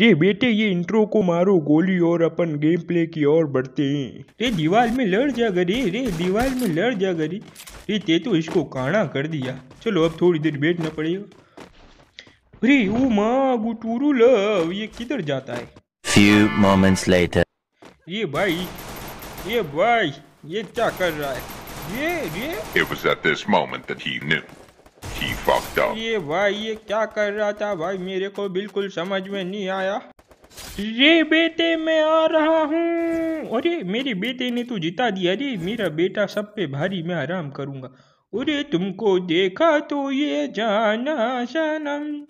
रे बेटे ये इंट्रो को मारो गोली और अपन गेम प्ले की ओर बढ़ते हैं। रे दीवार में लड़ जा गरी रे दीवार में लड़ जा गरी। रे ते तो इसको काना कर दिया। चलो अब थोड़ी देर बैठना पड़ेगा। अरे ओ माँ गुटूरू लव ये किधर जाता है? Few moments later. ये भाई ये भाई ये क्या कर रहा है? ये ये? It was at this moment that he knew. He. ये भाई, ये क्या कर रहा था भाई? मेरे को बिल्कुल समझ में नहीं आया। रे बेटे मैं आ रहा हूँ। अरे, मेरे बेटे ने तो जिता दिया। अरे, मेरा बेटा सब पे भारी मैं आराम करूँगा। अरे, तुमको देखा तो ये जाना सनम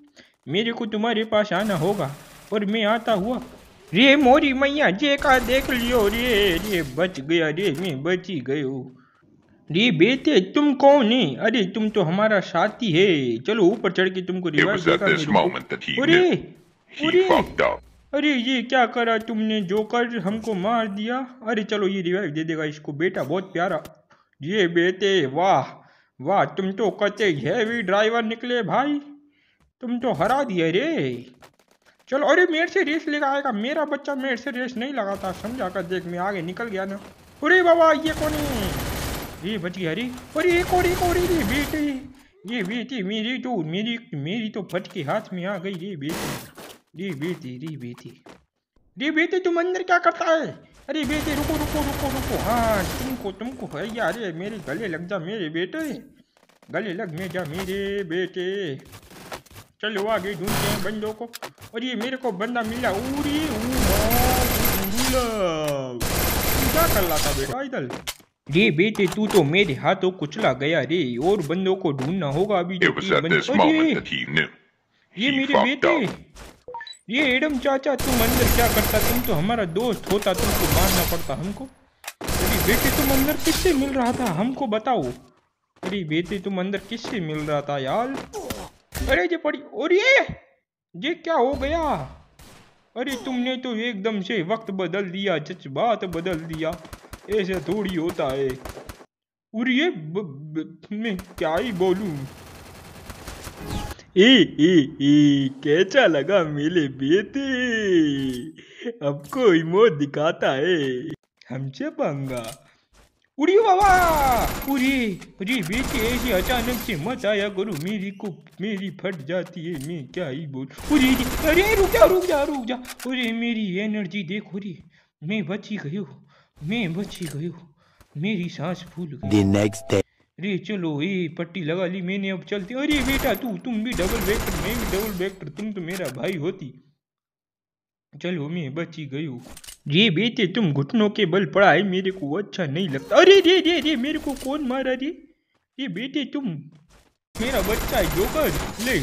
मेरे को तुम्हारे पास आना होगा और मैं आता हुआ। रे, मोरी मैया, जे का देख लियो। रे रे, बच गया। रे, मैं बच गयो रे बेटे तुम कौन है? अरे तुम तो हमारा साथी है। चलो ऊपर चढ़ के तुमको रिवाइव अरे अरे अरे ये क्या करा तुमने? जो कर हमको मार दिया। अरे चलो ये रिवाइव दे देगा इसको। बेटा बहुत प्यारा। ये बेटे वाह वाह तुम तो कते हैवी ड्राइवर निकले भाई। तुम तो हरा दिए रे। चलो अरे मेरे से रेस लगाएगा मेरा बच्चा मेरे से रेस नहीं लगाता। समझा कर देख मैं आगे निकल गया ना। अरे बाबा ये कौन है? ये बच गया अरे अरे एक और एक और बेटे ये बेटी मेरी तो मेरी मेरी तो फट के हाथ में आ गई रे बेटी रे बेटी रे बेटी रे बेटे तुम अंदर क्या करता है अरे बेटे रुको रुको रुको रुको हाँ तुमको तुमको है यार अरे मेरे गले लग जा मेरे बेटे गले लग में जा मेरे बेटे चलो आगे ढूंढते हैं बंदों को और ये मेरे को बंदा मिला उरी क्या कर रहा था बेटा इधर रे बेटे तू तो मेरे हाथों कुचला गया रे और बंदों को ढूंढना होगा अभी जो बंदे. ये मेरे बेटे! ये एडम चाचा तुम अंदर क्या करता? तुम तो हमारा दोस्त होता तुमको मारना पड़ता हमको। अरे बेटे तुम अंदर किससे मिल रहा था? हमको बताओ। अरे बेटे तुम अंदर किससे मिल रहा था यार? अरे ये पड़ी और ये? ये क्या हो गया? अरे तुमने तो एकदम से वक्त बदल दिया जज्बात बदल दिया। ऐसे थोड़ी होता है। और ये ब, ब, मैं क्या ही बोलूँ? ए ए ए कैसा लगा मेरे बेटे? अब कोई मौत दिखाता है। हमसे पंगा उड़ी बाबा! उड़ी अरे बेटे ऐसे अचानक से मत आया करो। मेरी को मेरी फट जाती है मैं क्या ही बोल। उड़ी अरे रुक जा रुक जा रुक जा। अरे मेरी एनर्जी देखो रे। मैं बची गयो मैं बची गयो मेरी सांस फूल गई। Next day. अरे चलो ये पट्टी लगा ली मैंने अब चलते अरे बेटा तू तुम भी डबल वेक्टर मैं भी डबल वेक्टर तुम तो मेरा भाई होती। चलो मैं बची हूँ। ये बेटे तुम घुटनों के बल पड़ा है मेरे को अच्छा नहीं लगता। अरे रे रे रे मेरे को कौन मारा रे? ये बेटे तुम मेरा बच्चा है जोकर। ले।